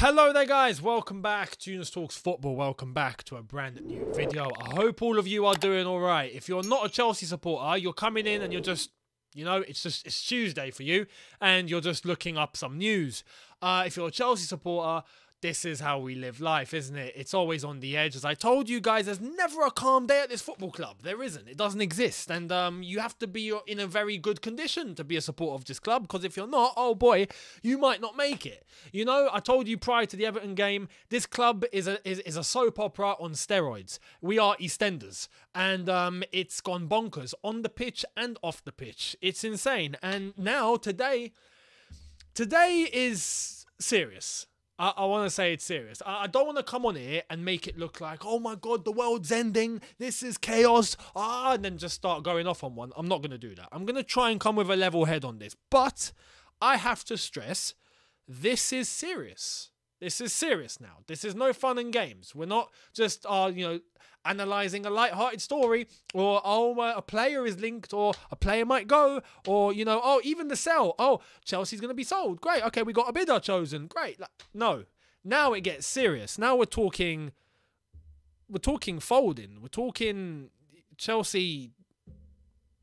Hello there, guys. Welcome back to Younes Talks Football. Welcome back to a brand new video. I hope all of you are doing all right. If you're not a Chelsea supporter, you're coming in and you're just, you know, it's just it's Tuesday for you, and you're just looking up some news. Uh, if you're a Chelsea supporter, this is how we live life, isn't it? It's always on the edge. As I told you guys, there's never a calm day at this football club. There isn't. It doesn't exist. And um, you have to be in a very good condition to be a supporter of this club because if you're not, oh boy, you might not make it. You know, I told you prior to the Everton game, this club is a is, is a soap opera on steroids. We are EastEnders. And um, it's gone bonkers on the pitch and off the pitch. It's insane. And now, today, today is serious. I, I want to say it's serious. I, I don't want to come on here and make it look like, oh my god, the world's ending. This is chaos. Ah, and then just start going off on one. I'm not going to do that. I'm going to try and come with a level head on this. But I have to stress this is serious. This is serious now. This is no fun and games. We're not just, uh, you know, analyzing a light-hearted story or oh uh, a player is linked or a player might go or you know oh even the sell oh Chelsea's going to be sold. Great okay we got a bidder chosen. Great like, no. Now it gets serious. Now we're talking we're talking folding. We're talking Chelsea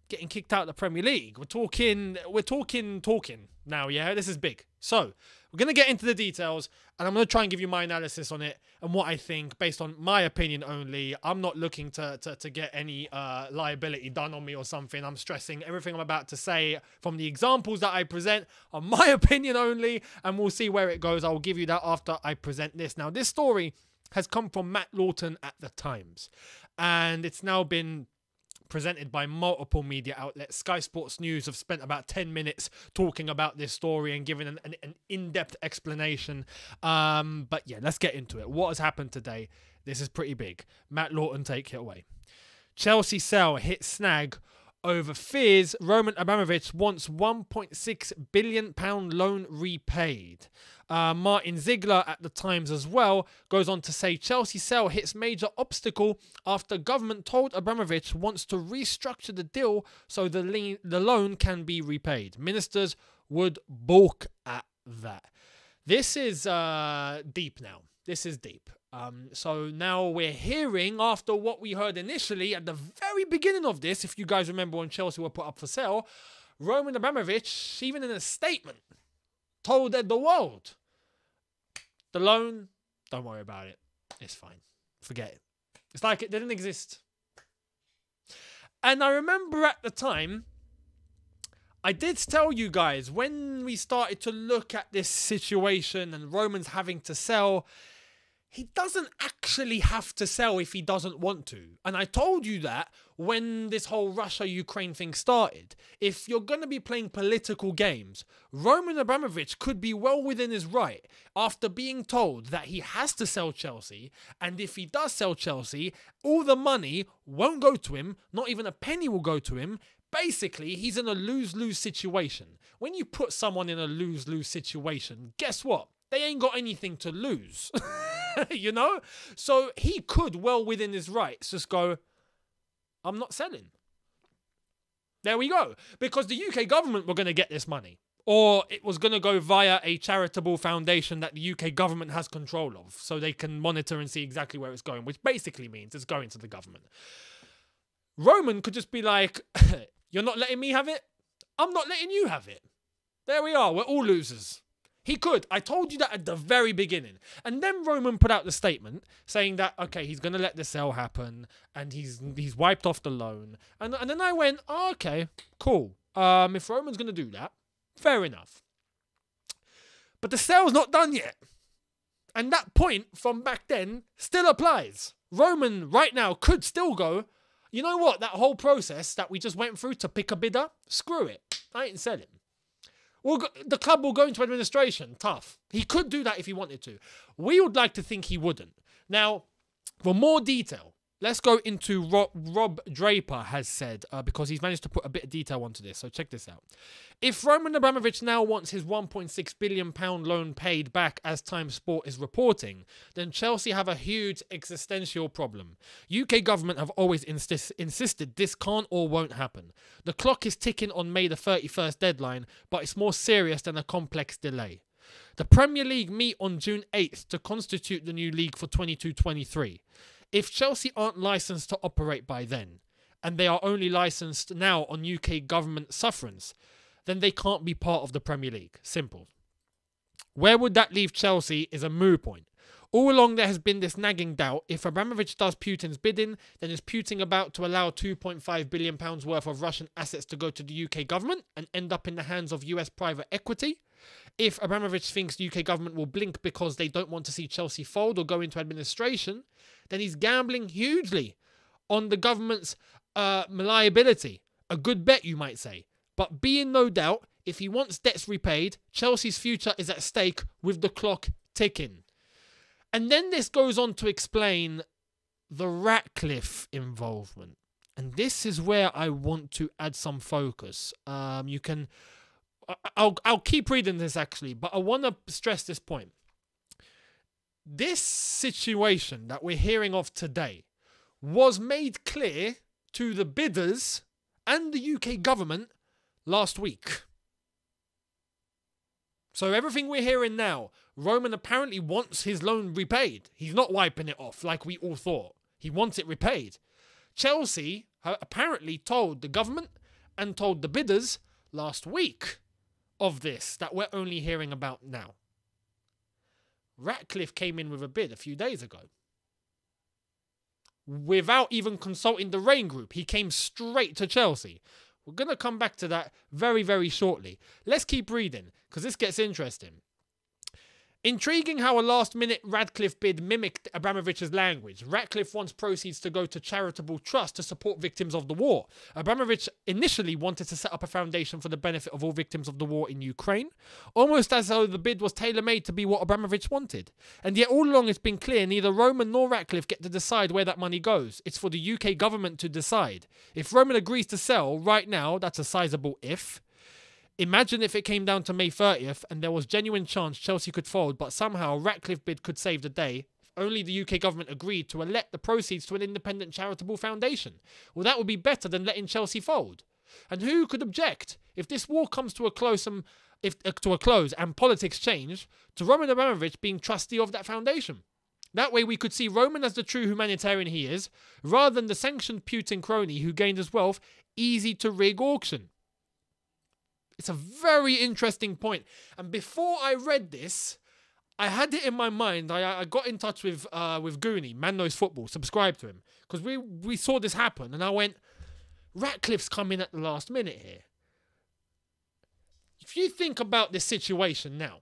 getting kicked out of the Premier League. We're talking we're talking talking now yeah? This is big. So we're going to get into the details and I'm going to try and give you my analysis on it and what I think based on my opinion only. I'm not looking to, to, to get any uh, liability done on me or something. I'm stressing everything I'm about to say from the examples that I present are my opinion only and we'll see where it goes. I'll give you that after I present this. Now, this story has come from Matt Lawton at the Times and it's now been presented by multiple media outlets. Sky Sports News have spent about 10 minutes talking about this story and giving an, an, an in depth explanation. Um, but yeah, let's get into it. What has happened today? This is pretty big. Matt Lawton, take it away. Chelsea sell hit snag over fears Roman Abramovich wants 1.6 billion pound loan repaid. Uh, Martin Ziegler at the Times as well goes on to say Chelsea sale hits major obstacle after government told Abramovich wants to restructure the deal so the, le- the loan can be repaid. Ministers would balk at that. This is uh, deep now. This is deep. Um, so now we're hearing, after what we heard initially at the very beginning of this, if you guys remember when Chelsea were put up for sale, Roman Abramovich, even in a statement, told the world the loan, don't worry about it. It's fine. Forget it. It's like it didn't exist. And I remember at the time, I did tell you guys when we started to look at this situation and Roman's having to sell, he doesn't actually have to sell if he doesn't want to. And I told you that when this whole Russia Ukraine thing started. If you're going to be playing political games, Roman Abramovich could be well within his right after being told that he has to sell Chelsea. And if he does sell Chelsea, all the money won't go to him, not even a penny will go to him. Basically, he's in a lose lose situation. When you put someone in a lose lose situation, guess what? They ain't got anything to lose. you know? So he could, well within his rights, just go, I'm not selling. There we go. Because the UK government were going to get this money. Or it was going to go via a charitable foundation that the UK government has control of. So they can monitor and see exactly where it's going, which basically means it's going to the government. Roman could just be like, You're not letting me have it? I'm not letting you have it. There we are. We're all losers. He could. I told you that at the very beginning. And then Roman put out the statement saying that okay, he's gonna let the sale happen and he's he's wiped off the loan. And and then I went, oh, okay, cool. Um, if Roman's gonna do that, fair enough. But the sale's not done yet. And that point from back then still applies. Roman right now could still go, you know what, that whole process that we just went through to pick a bidder, screw it. I ain't selling. We'll go, the club will go into administration. Tough. He could do that if he wanted to. We would like to think he wouldn't. Now, for more detail, let's go into Rob, Rob Draper has said uh, because he's managed to put a bit of detail onto this. So check this out. If Roman Abramovich now wants his 1.6 billion pound loan paid back as Time Sport is reporting, then Chelsea have a huge existential problem. UK government have always insist- insisted this can't or won't happen. The clock is ticking on May the 31st deadline, but it's more serious than a complex delay. The Premier League meet on June 8th to constitute the new league for 22 23. If Chelsea aren't licensed to operate by then, and they are only licensed now on UK government sufferance, then they can't be part of the Premier League. Simple. Where would that leave Chelsea is a moot point. All along, there has been this nagging doubt if Abramovich does Putin's bidding, then is Putin about to allow £2.5 billion worth of Russian assets to go to the UK government and end up in the hands of US private equity? If Abramovich thinks the UK government will blink because they don't want to see Chelsea fold or go into administration, then he's gambling hugely on the government's uh, malleability. A good bet, you might say. But be in no doubt, if he wants debts repaid, Chelsea's future is at stake with the clock ticking. And then this goes on to explain the Ratcliffe involvement. And this is where I want to add some focus. Um, you can, I'll, I'll keep reading this actually, but I want to stress this point. This situation that we're hearing of today was made clear to the bidders and the UK government last week. So everything we're hearing now, Roman apparently wants his loan repaid. He's not wiping it off like we all thought. He wants it repaid. Chelsea apparently told the government and told the bidders last week of this that we're only hearing about now. Ratcliffe came in with a bid a few days ago. Without even consulting the Raine Group, he came straight to Chelsea. We're going to come back to that very, very shortly. Let's keep reading because this gets interesting. Intriguing how a last minute Ratcliffe bid mimicked Abramovich's language. Ratcliffe wants proceeds to go to charitable trust to support victims of the war. Abramovich initially wanted to set up a foundation for the benefit of all victims of the war in Ukraine, almost as though the bid was tailor made to be what Abramovich wanted. And yet, all along, it's been clear neither Roman nor Ratcliffe get to decide where that money goes. It's for the UK government to decide. If Roman agrees to sell right now, that's a sizable if. Imagine if it came down to May 30th and there was genuine chance Chelsea could fold, but somehow Ratcliffe bid could save the day. If only the UK government agreed to elect the proceeds to an independent charitable foundation. Well, that would be better than letting Chelsea fold. And who could object if this war comes to a close and if uh, to a close and politics change to Roman Abramovich being trustee of that foundation? That way, we could see Roman as the true humanitarian he is, rather than the sanctioned Putin crony who gained his wealth easy to rig auction. It's a very interesting point. And before I read this, I had it in my mind. I, I got in touch with uh, with Goonie, Man Knows Football, subscribe to him. Because we, we saw this happen and I went, Ratcliffe's coming at the last minute here. If you think about this situation now,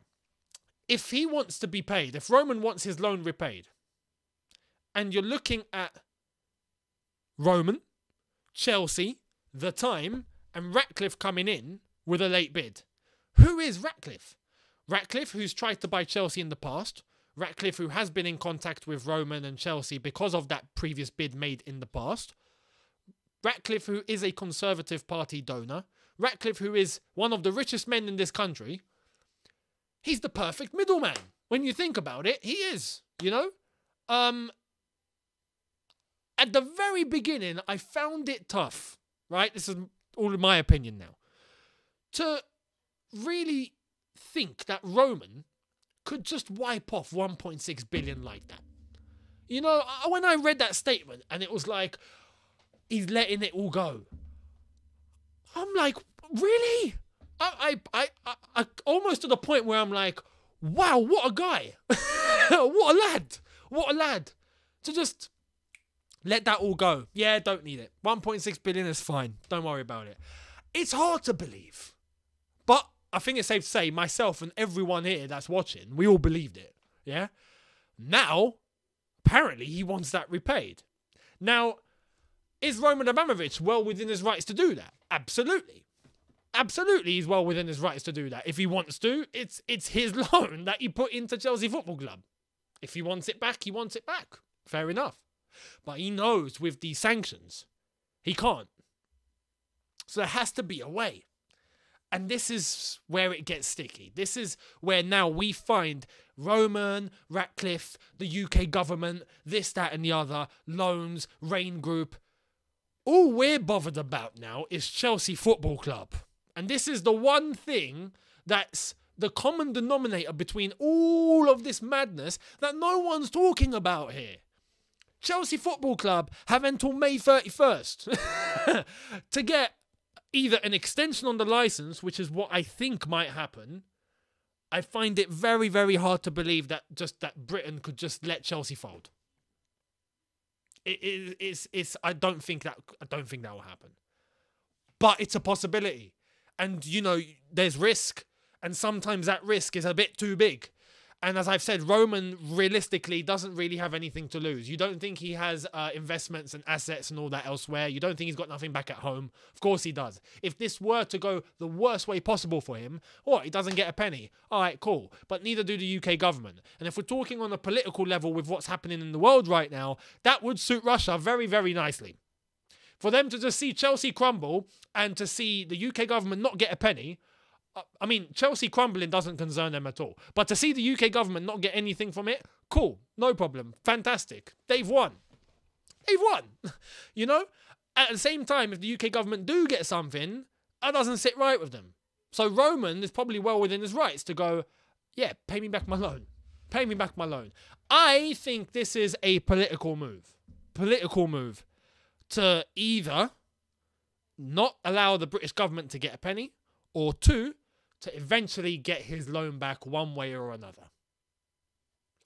if he wants to be paid, if Roman wants his loan repaid, and you're looking at Roman, Chelsea, the time, and Ratcliffe coming in, with a late bid. Who is Ratcliffe? Ratcliffe, who's tried to buy Chelsea in the past. Ratcliffe, who has been in contact with Roman and Chelsea because of that previous bid made in the past. Ratcliffe, who is a Conservative Party donor. Ratcliffe, who is one of the richest men in this country. He's the perfect middleman. When you think about it, he is, you know? Um, at the very beginning, I found it tough, right? This is all in my opinion now to really think that Roman could just wipe off 1.6 billion like that. You know, when I read that statement and it was like, he's letting it all go. I'm like, really? I, I, I, I, almost to the point where I'm like, wow, what a guy. what a lad. What a lad. To just let that all go. Yeah, don't need it. 1.6 billion is fine. Don't worry about it. It's hard to believe. I think it's safe to say myself and everyone here that's watching, we all believed it. Yeah. Now, apparently, he wants that repaid. Now, is Roman Abramovich well within his rights to do that? Absolutely. Absolutely, he's well within his rights to do that. If he wants to, it's it's his loan that he put into Chelsea Football Club. If he wants it back, he wants it back. Fair enough. But he knows with these sanctions, he can't. So there has to be a way. And this is where it gets sticky. This is where now we find Roman, Ratcliffe, the UK government, this, that, and the other, loans, Raine Group. All we're bothered about now is Chelsea Football Club. And this is the one thing that's the common denominator between all of this madness that no one's talking about here. Chelsea Football Club have until May 31st to get either an extension on the license, which is what I think might happen. I find it very, very hard to believe that just that Britain could just let Chelsea fold. It, it, it's, it's, I don't think that, I don't think that will happen. But it's a possibility. And, you know, there's risk. And sometimes that risk is a bit too big. And as I've said, Roman realistically doesn't really have anything to lose. You don't think he has uh, investments and assets and all that elsewhere. You don't think he's got nothing back at home. Of course he does. If this were to go the worst way possible for him, or he doesn't get a penny. All right, cool. But neither do the UK government. And if we're talking on a political level with what's happening in the world right now, that would suit Russia very, very nicely. For them to just see Chelsea crumble and to see the UK government not get a penny, I mean, Chelsea crumbling doesn't concern them at all. But to see the UK government not get anything from it, cool, no problem, fantastic. They've won. They've won. you know? At the same time, if the UK government do get something, that doesn't sit right with them. So Roman is probably well within his rights to go, yeah, pay me back my loan. Pay me back my loan. I think this is a political move. Political move to either not allow the British government to get a penny, or two, to eventually get his loan back one way or another.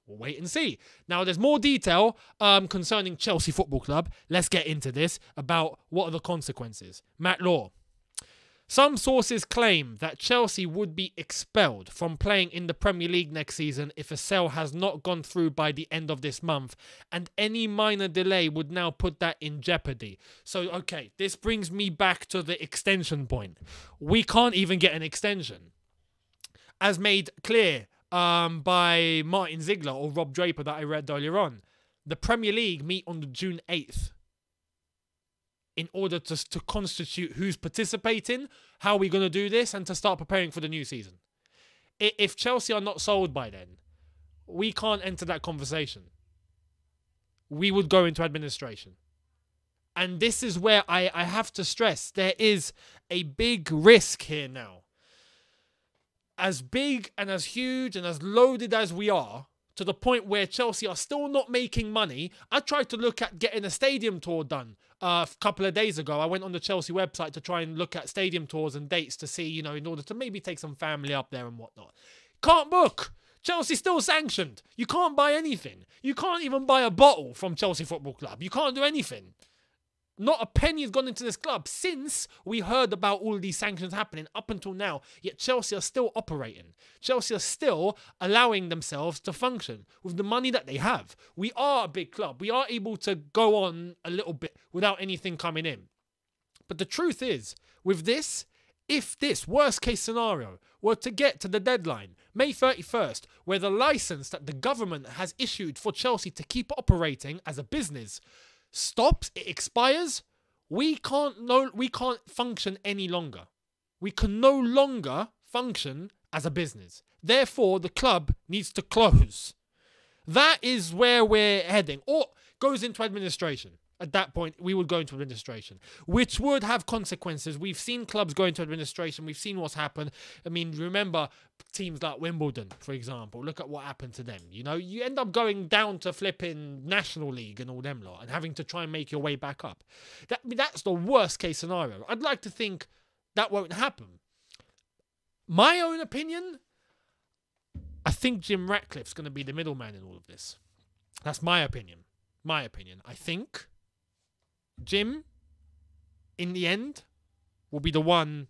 We'll wait and see. Now, there's more detail um, concerning Chelsea Football Club. Let's get into this about what are the consequences. Matt Law. Some sources claim that Chelsea would be expelled from playing in the Premier League next season if a sale has not gone through by the end of this month, and any minor delay would now put that in jeopardy. So, okay, this brings me back to the extension point. We can't even get an extension. As made clear um, by Martin Ziegler or Rob Draper that I read earlier on, the Premier League meet on the June 8th in order to, to constitute who's participating, how are we going to do this, and to start preparing for the new season. If Chelsea are not sold by then, we can't enter that conversation. We would go into administration. And this is where I, I have to stress there is a big risk here now. As big and as huge and as loaded as we are, to the point where Chelsea are still not making money. I tried to look at getting a stadium tour done uh, a couple of days ago. I went on the Chelsea website to try and look at stadium tours and dates to see, you know, in order to maybe take some family up there and whatnot. Can't book. Chelsea's still sanctioned. You can't buy anything. You can't even buy a bottle from Chelsea Football Club. You can't do anything. Not a penny has gone into this club since we heard about all these sanctions happening up until now. Yet Chelsea are still operating. Chelsea are still allowing themselves to function with the money that they have. We are a big club. We are able to go on a little bit without anything coming in. But the truth is, with this, if this worst case scenario were to get to the deadline, May 31st, where the license that the government has issued for Chelsea to keep operating as a business stops, it expires, we can't no we can't function any longer. We can no longer function as a business. Therefore, the club needs to close. That is where we're heading. Or goes into administration at that point, we would go into administration, which would have consequences. We've seen clubs go into administration. We've seen what's happened. I mean, remember teams like Wimbledon, for example. Look at what happened to them. You know, you end up going down to flipping National League and all them lot and having to try and make your way back up. That, I mean, that's the worst case scenario. I'd like to think that won't happen. My own opinion, I think Jim Ratcliffe's going to be the middleman in all of this. That's my opinion. My opinion. I think Jim, in the end, will be the one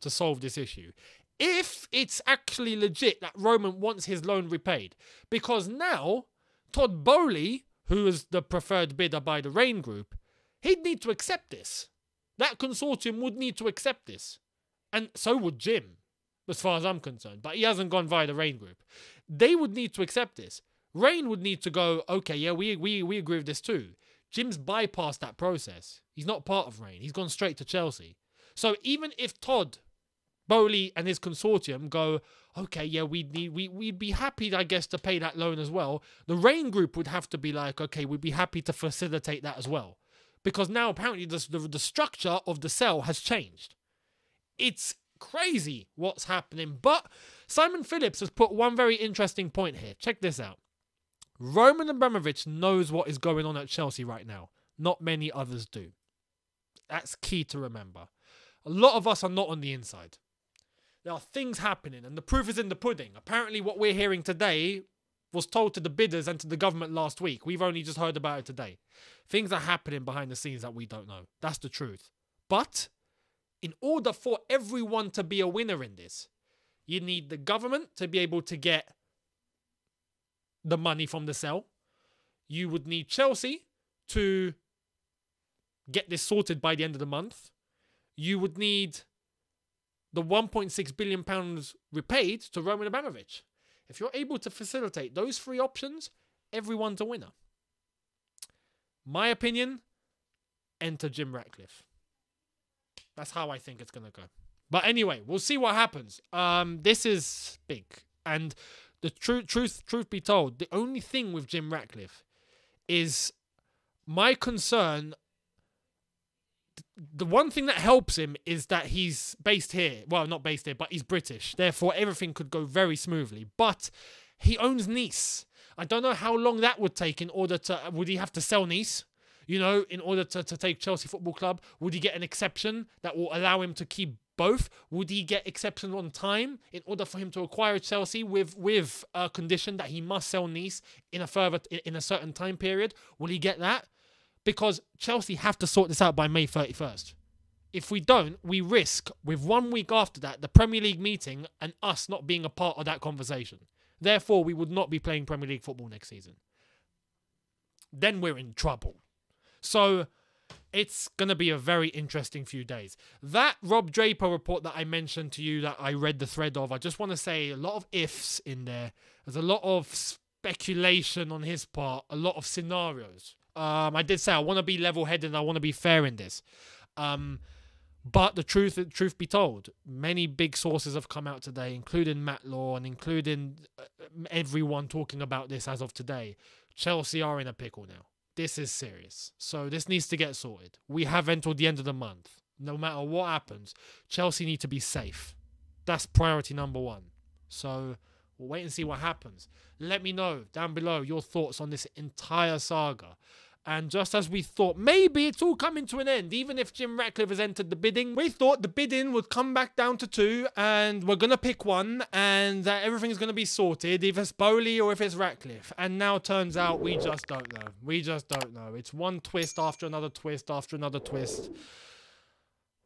to solve this issue. If it's actually legit that Roman wants his loan repaid. Because now, Todd Boehly, who is the preferred bidder by the Raine Group, he'd need to accept this. That consortium would need to accept this. And so would Jim, as far as I'm concerned. But he hasn't gone via the Raine Group. They would need to accept this. Raine would need to go, okay, yeah, we, we, we agree with this too. Jim's bypassed that process. He's not part of Raine. He's gone straight to Chelsea. So even if Todd Boehly and his consortium go, okay, yeah, we'd need, we we'd be happy, I guess, to pay that loan as well. The Raine Group would have to be like, okay, we'd be happy to facilitate that as well, because now apparently the the, the structure of the cell has changed. It's crazy what's happening. But Simon Phillips has put one very interesting point here. Check this out. Roman Abramovich knows what is going on at Chelsea right now. Not many others do. That's key to remember. A lot of us are not on the inside. There are things happening, and the proof is in the pudding. Apparently, what we're hearing today was told to the bidders and to the government last week. We've only just heard about it today. Things are happening behind the scenes that we don't know. That's the truth. But in order for everyone to be a winner in this, you need the government to be able to get the money from the sale. You would need Chelsea to get this sorted by the end of the month. You would need the 1.6 billion pounds repaid to Roman Abramovich. If you're able to facilitate those three options, everyone's a winner. My opinion, enter Jim Ratcliffe. That's how I think it's going to go. But anyway, we'll see what happens. Um, this is big. And the truth, truth, truth be told, the only thing with Jim Ratcliffe is my concern. The one thing that helps him is that he's based here. Well, not based here, but he's British. Therefore, everything could go very smoothly. But he owns Nice. I don't know how long that would take in order to. Would he have to sell Nice? You know, in order to, to take Chelsea Football Club, would he get an exception that will allow him to keep both? Would he get exception on time in order for him to acquire Chelsea with with a condition that he must sell Nice in a further in a certain time period? Will he get that? Because Chelsea have to sort this out by May 31st. If we don't, we risk with one week after that the Premier League meeting and us not being a part of that conversation. Therefore, we would not be playing Premier League football next season. Then we're in trouble. So it's going to be a very interesting few days. That Rob Draper report that I mentioned to you that I read the thread of, I just want to say a lot of ifs in there. There's a lot of speculation on his part, a lot of scenarios. Um, I did say I want to be level headed and I want to be fair in this. Um, but the truth, truth be told, many big sources have come out today, including Matt Law and including uh, everyone talking about this as of today. Chelsea are in a pickle now this is serious. So this needs to get sorted. We have until the end of the month. No matter what happens, Chelsea need to be safe. That's priority number one. So we'll wait and see what happens. Let me know down below your thoughts on this entire saga. And just as we thought, maybe it's all coming to an end, even if Jim Ratcliffe has entered the bidding, we thought the bidding would come back down to two and we're going to pick one and that everything's going to be sorted, if it's Boehly or if it's Ratcliffe. And now turns out we just don't know. We just don't know. It's one twist after another twist after another twist.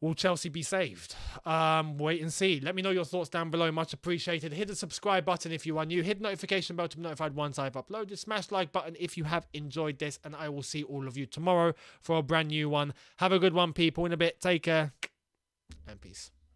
Will Chelsea be saved? Um, wait and see. Let me know your thoughts down below. Much appreciated. Hit the subscribe button if you are new. Hit the notification bell to be notified once I've uploaded. Smash like button if you have enjoyed this. And I will see all of you tomorrow for a brand new one. Have a good one, people. In a bit. Take care. And peace.